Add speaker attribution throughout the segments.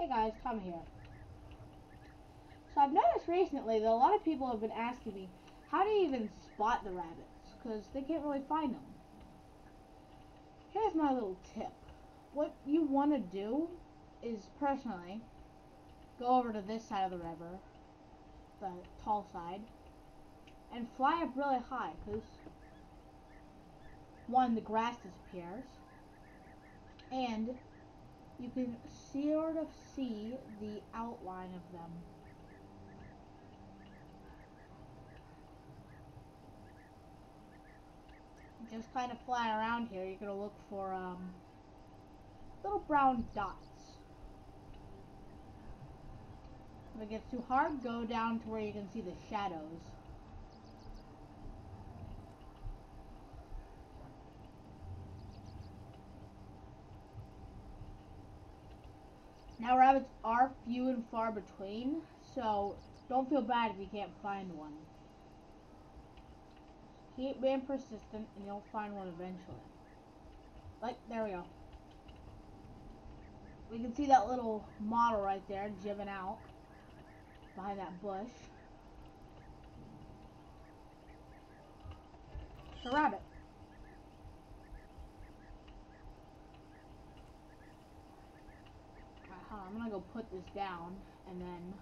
Speaker 1: Hey guys, come here. So I've noticed recently that a lot of people have been asking me, how do you even spot the rabbits? Because they can't really find them. Here's my little tip. What you want to do is, personally, go over to this side of the river, the tall side, and fly up really high, because, one, the grass disappears, and you can sort of see the outline of them. Just kind of fly around here, you're going to look for um, little brown dots. If it gets too hard, go down to where you can see the shadows. Now rabbits are few and far between, so don't feel bad if you can't find one. Keep being persistent and you'll find one eventually. Like, there we go. We can see that little model right there, jibbing out behind that bush. It's a rabbit. Put this down and then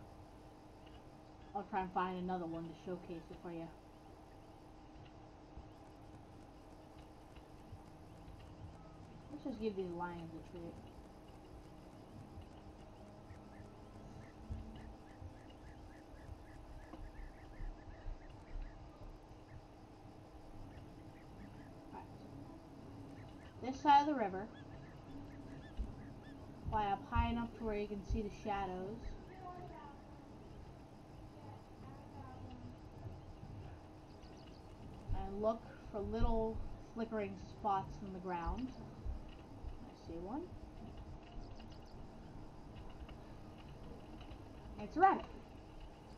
Speaker 1: I'll try and find another one to showcase it for you. Let's just give these lions a treat. this side of the river. Fly up high enough to where you can see the shadows. And look for little flickering spots in the ground. I see one. It's a rabbit.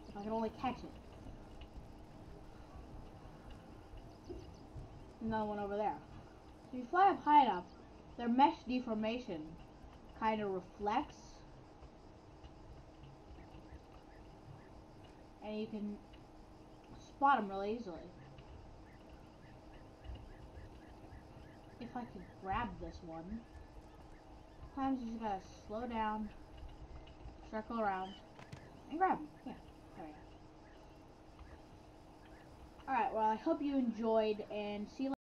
Speaker 1: If I can only catch it. Another one over there. So you fly up high enough, their mesh deformation kind of reflects and you can spot them really easily. If I could grab this one, sometimes you just gotta slow down, circle around, and grab them. Yeah, there we go. Alright, well I hope you enjoyed and see you